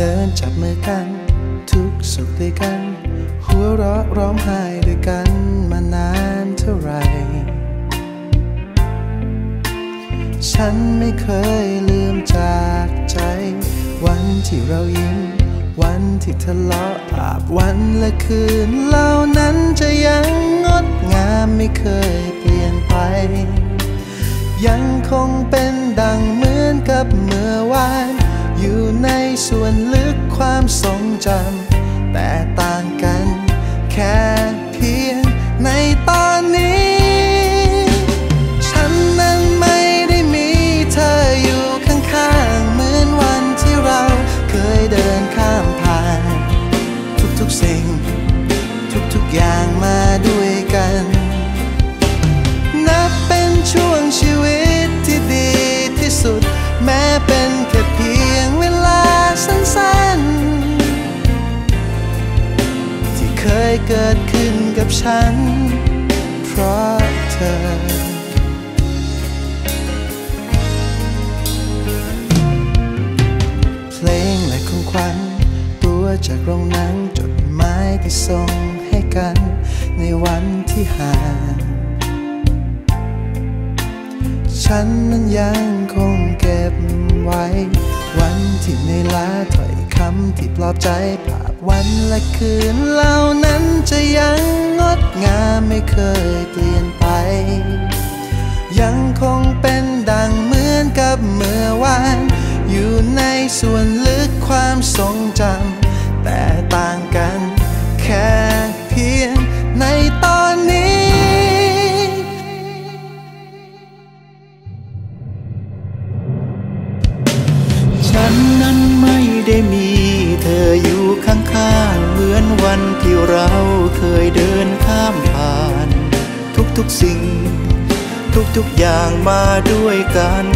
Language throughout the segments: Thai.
เดินจับมือกัน ทุกสุขด้วยกัน หัวเราะร้องไห้ด้วยกันมานานเท่าไหร่ฉันไม่เคยลืมจากใจ วันที่เรายิ้ม วันที่ทะเลาะอาบวันและคืนเหล่านั้นจะยังงดงามไม่เคยเปลี่ยนไป ยังคงเป็นดังเหมือนกับเมื่อวานอยู่ใน ส่วนลึกความทรงจำแต่ต่างกันแค่เพียงในตอนนี้ ฉันนั้นไม่ได้มีเธออยู่ข้างๆ เหมือนวันที่เราเคยเดินข้ามผ่าน ทุกๆสิ่ง ทุกๆอย่างมาด้วย เกิดขึ้นกับฉัน เพราะเธอ เพลงและของขวัญตัวจากโรงหนังจดหมายที่ส่งให้กัน ในวันที่ห่างฉันนั้นยังคงเก็บไว้ วันที่ในลาถอยำที่ปลอบใจภาพวันและคืนเหล่านั้นจะยังงดงามไม่เคยเปลี่ยนไป ยังคงเป็นดังเหมือนกับเมื่อวาน อยู่ในส่วนลึกความทรงจำแต่ต่างกันแค่เพียงในตอนนี้ฉันนั้นไม่ได้มี เธออยู่ข้างๆเหมือนวันที่เราเคยเดินข้ามผ่าน ทุกๆสิ่ง ทุกๆอย่างมาด้วยกัน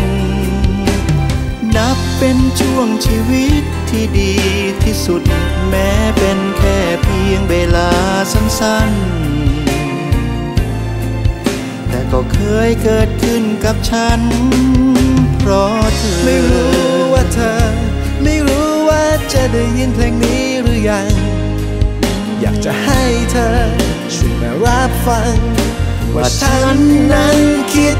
นับเป็นช่วงชีวิตที่ดีที่สุด แม้เป็นแค่เพียงเวลาสั้นๆ แต่ก็เคยเกิดขึ้นกับฉัน เพราะเธอ จะได้ยินเพลงนี้หรือยัง อยากจะให้เธอช่วยมารับฟัง ว่าฉันนั้นคิด